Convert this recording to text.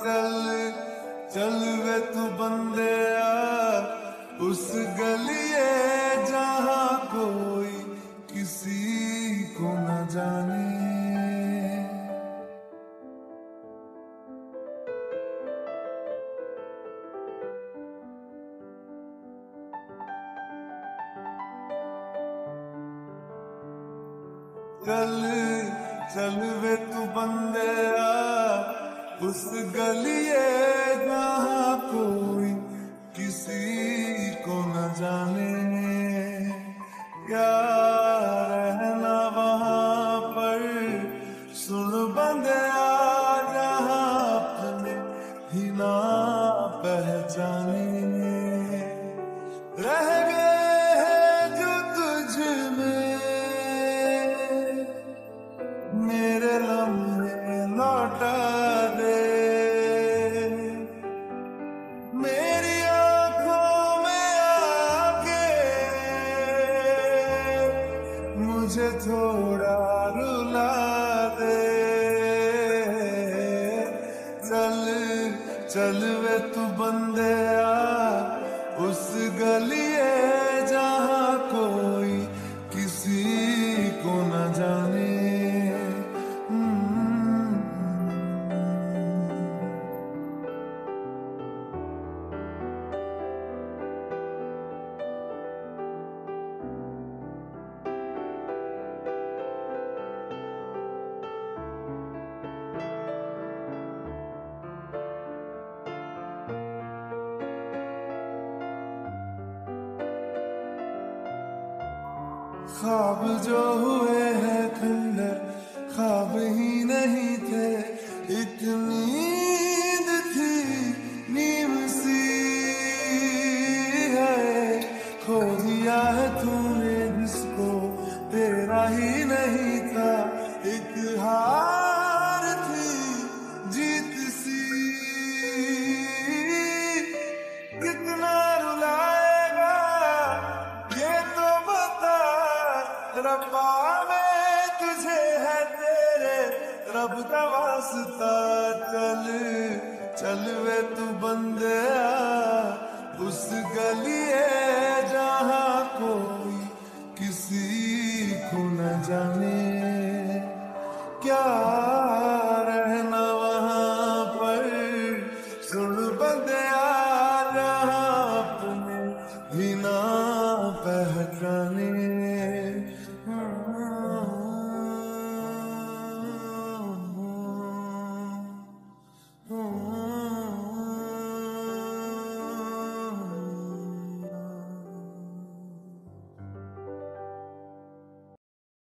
چل چل وے تو بندے اس گلی جہاں کوئی کسی کو نہ جانے۔ چل چل وے تو بندے اس گلی کوئی کسی کو نہ جانے یا رہنا وہاں پر سن بندے جہاں اپنے ہی نہ پہچانے رہ ਥੋੜਾ ਰੁਲਾ ਦੇ ਚੱਲ ਚੱਲ ਵੇ ਤੂੰ ਬੰਦਿਆ ਉਸ ਗਲੀਏ خواب جو ہوئے ہیں تم خواب ہی نہیں تھے۔ اتنی نیند تھی نیم سی ہے۔ کھو دیا ہے تم ربا میں تجھے ہے تیرے، رب کا واسطہ چل۔ چل وے تو بندے، اس گلی ہے جہاں کوئی کسی کو نہ جانے۔ کیا رہنا وہاں پر؟ سن بندے live.